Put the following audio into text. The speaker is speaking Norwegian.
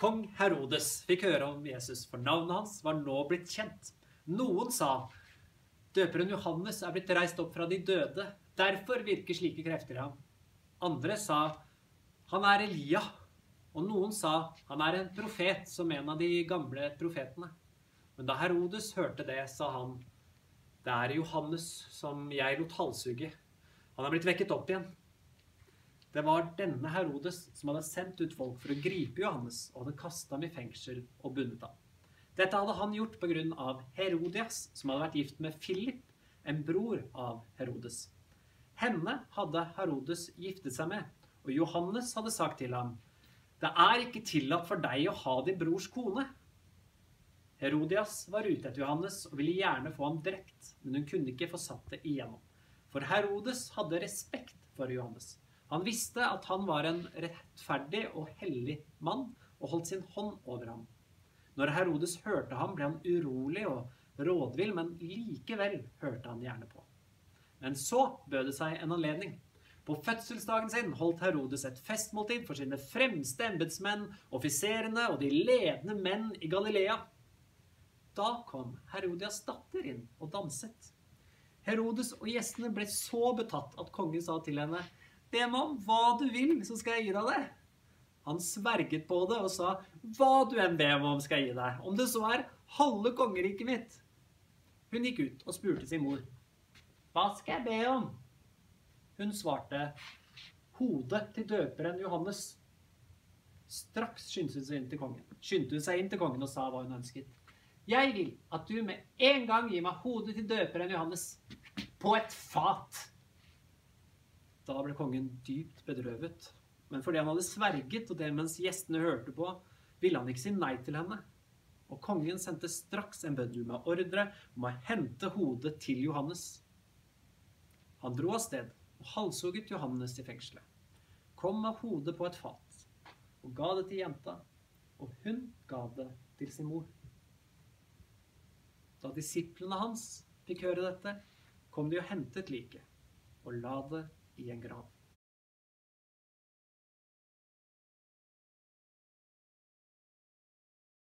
Kong Herodes fikk høre om Jesus, for navnet hans var nå blitt kjent. Noen sa døperen Johannes er blitt reist opp fra de døde. Derfor virker slike krefter i ham. Andre sa han er Elia. Og noen sa han er en profet, som en av de gamle profetene. Men da Herodes hørte det, sa han det er Johannes som jeg lot halshugge. Han er blitt vekket opp igjen. Det var denne Herodes som hadde sendt ut folk for å gripe Johannes og hadde kastet ham i fengsel og bundet ham. Dette hadde han gjort av Herodias, som hadde vært gift med Philip, en bror av Herodes. Henne hadde Herodes giftet seg med, og Johannes hadde sagt til ham, Det er ikke tillatt for deg å ha din brors kone. Herodias var ute etter Johannes og ville gjerne få ham drept, men hun kunne ikke få satt det igjennom. For Herodes hadde respekt for Johannes. Han visste at han var en rettferdig og hellig mann, og holdt sin hånd over ham. Når Herodes hørte ham, ble han urolig og rådvill, men likevel hørte han gjerne på. Men så bød det seg en anledning. På fødselsdagen sin holdt Herodes et festmåltid for sine fremste embetsmenn, offiserene og de ledende menn i Galilea. Da kom Herodias datter inn og danset. Herodes og gjestene ble så betatt at kongen sa til henne Be meg om hva du vil, så skal jeg gi deg det. Han sverget på det og sa, hva du enn ber meg om skal jeg gi deg, om det så er halve kongeriket mitt. Hun gikk ut og spurte sin mor, hva skal jeg be om? Hun svarte, hodet til døperen Johannes. Straks skyndte hun seg inn til kongen, skyndte hun seg inn til kongen og sa hva hun ønsket. Jeg vil at du med en gang gir meg hodet til døperen Johannes på et fat. Da ble kongen dypt bedrøvet. Men fordi han hadde sverget, og det mens gjestene hørte på, ville han ikke si nei til henne. Og kongen sendte straks en bøddel med ordre om å hente hodet til Johannes. Han dro av sted og halshugget Johannes i fengselet. Kom med hodet på et fat og ga det til jenta, og hun ga det til sin mor. Da disiplene hans fikk høre dette, kom de og hentet liket og la det i en grav.